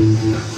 Thank you.